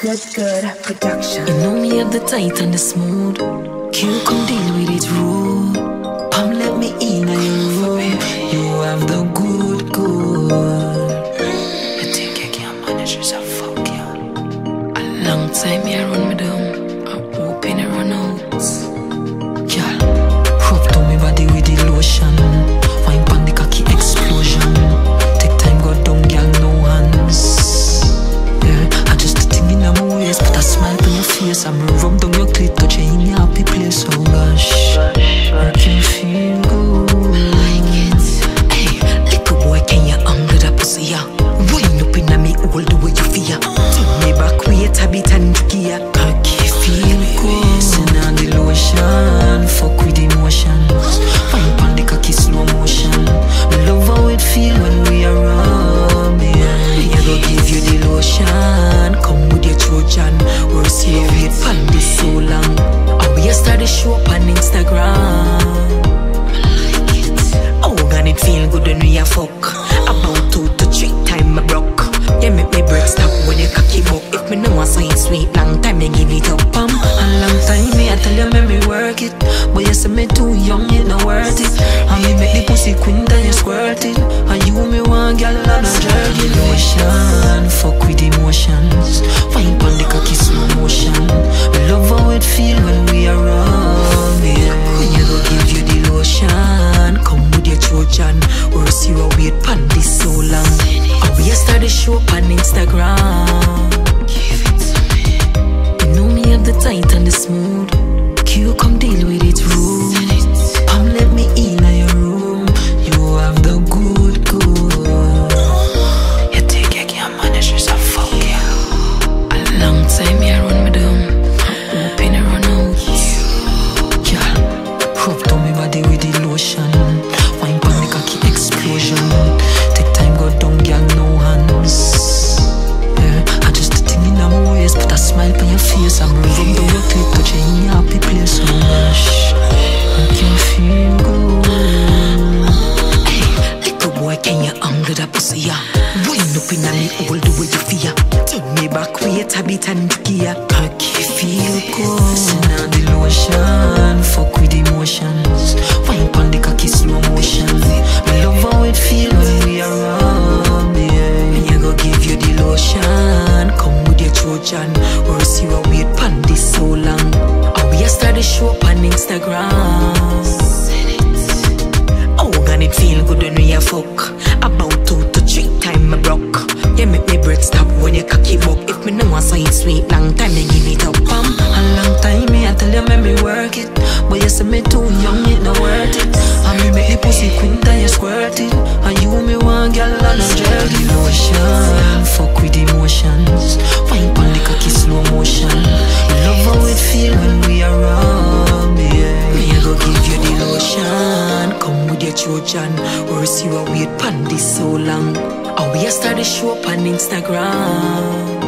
Good, good production. You know me have the tight and the smooth. Q come deal with it rude. Pam let me in on your room. You have the good, good. You think you can manage yourself, fuck yeah. A long time me I fuck. About two to three time I broke. Yeah, make me break stop when you cocky buck. If me know I say sweet, long time me give it up. Um, a long time me I tell you make me work it, but you say me too young, it not worth it. And me make the pussy queen then you squirt it. And you me one girl and a jerky lotion. Fuck with emotions, wine pon the cocky slow motion. Love how it feel when show on Instagram. You know me have the tight and the smooth. Q come deal with up in all the way you feel. Turn me back, wait a bit and gear. You feel good. Send on the lotion, fuck with emotions. Wine pon the cocky slow motion. Me love how it feel when we are around. Yeah, me I go give you the lotion. Come with your Trojan, or you a wait pon this so long. And we a start the show up on Instagram. Sweet, long time me give it up. Um, a long time me I tell you make me work it, but you say me too young, it not worth it. And me make the pussy queen then you squirt it. And you me one girl and a jerky lotion. Fuck with emotions, wine pon the cocky slow motion. Love how it feel when we around. Yeah, me I go give you the lotion. Come with your Trojan, or else you a wait pon this so long. And we a start the show up on Instagram.